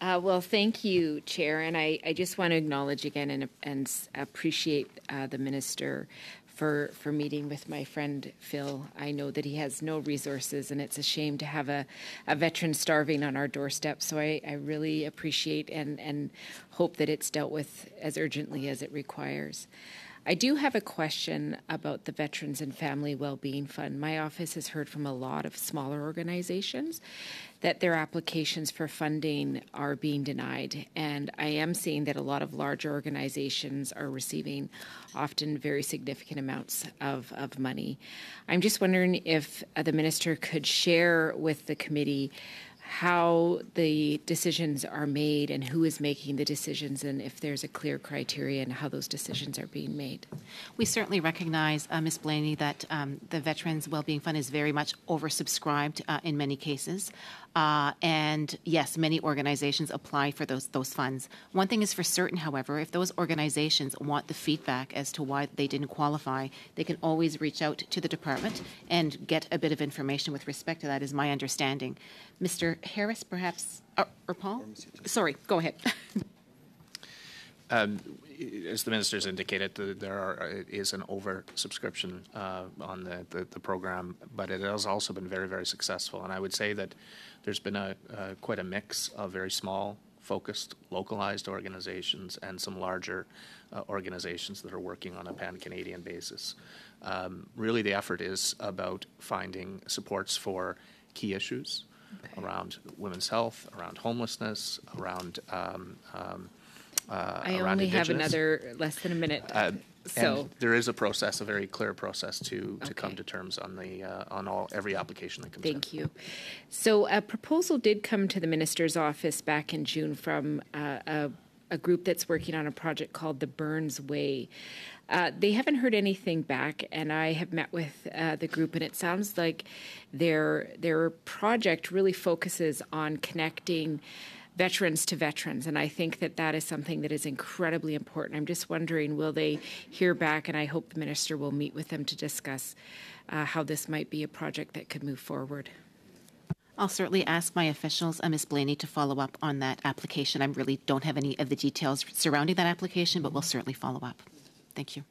Uh, well, thank you, Chair, and I, I just want to acknowledge again and, and appreciate uh, the minister for for meeting with my friend Phil. I know that he has no resources, and it's a shame to have a, a veteran starving on our doorstep. So I, I really appreciate and and hope that it's dealt with as urgently as it requires. I do have a question about the Veterans and Family Wellbeing Fund. My office has heard from a lot of smaller organizations that their applications for funding are being denied. And I am seeing that a lot of larger organizations are receiving often very significant amounts of, of money. I'm just wondering if uh, the minister could share with the committee how the decisions are made and who is making the decisions and if there's a clear criteria and how those decisions are being made. We certainly recognize, uh, Ms. Blaney, that um, the Veterans Wellbeing Fund is very much oversubscribed uh, in many cases. Uh, and yes, many organizations apply for those those funds. One thing is for certain, however, if those organizations want the feedback as to why they didn't qualify, they can always reach out to the department and get a bit of information with respect to that. Is my understanding. Mr. Harris, perhaps, or, or Paul? Sorry, go ahead. Um, as the ministers indicated, the, there are, is an oversubscription uh, on the, the, the, program, but it has also been very, very successful. And I would say that there's been a uh, quite a mix of very small, focused, localized organizations and some larger uh, organizations that are working on a pan-Canadian basis. Um, really, the effort is about finding supports for key issues okay. around women's health, around homelessness, around um, um, uh, I only have another less than a minute. Uh, so there is a process, a very clear process to, to okay. come to terms on the uh, on all every application that comes Thank in. you. So a proposal did come to the minister's office back in June from uh, a, a, group that's working on a project called the Burns Way. Uh, they haven't heard anything back, and I have met with uh, the group, and it sounds like their their project really focuses on connecting veterans to veterans. And I think that that is something that is incredibly important. I'm just wondering, will they hear back? And I hope the minister will meet with them to discuss uh, how this might be a project that could move forward. I'll certainly ask my officials, uh, Ms. Blaney, to follow up on that application. I really don't have any of the details surrounding that application, but we'll certainly follow up. Thank you.